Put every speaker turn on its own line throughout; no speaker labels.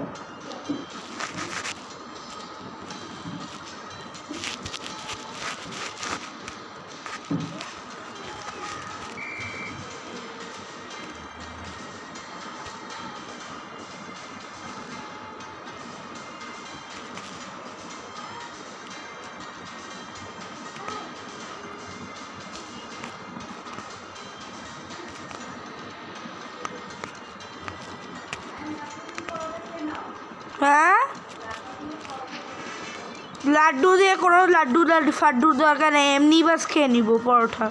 Thank you. হ্যাঁ? লাড্ডু দিয়ে কোনো লাড্ডু লাড্ডু ফাড্ডুর দরকার নেই এমনি বাস খেয়ে নিব পরোটা।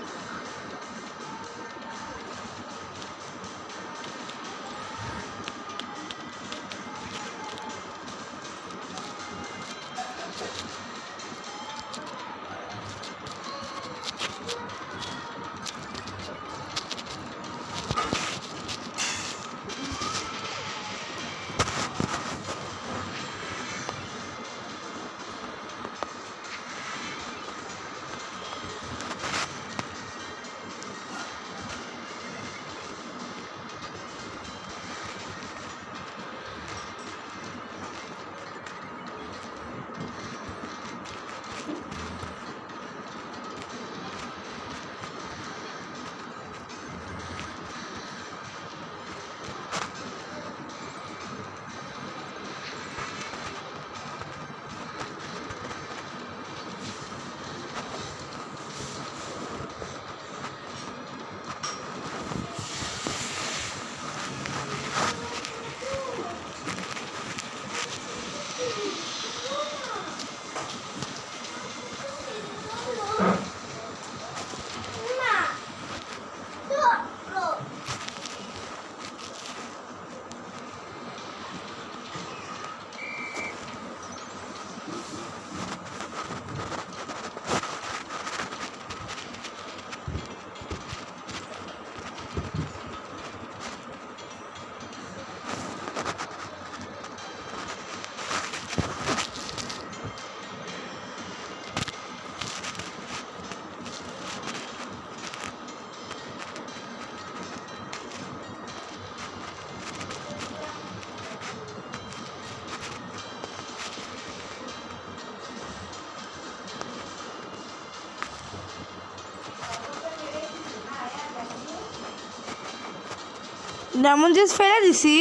লেমন জুস ফেলে দিছি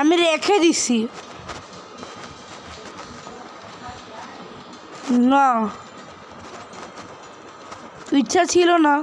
আমি রেখে দিছি। না। ইচ্ছা ছিল না।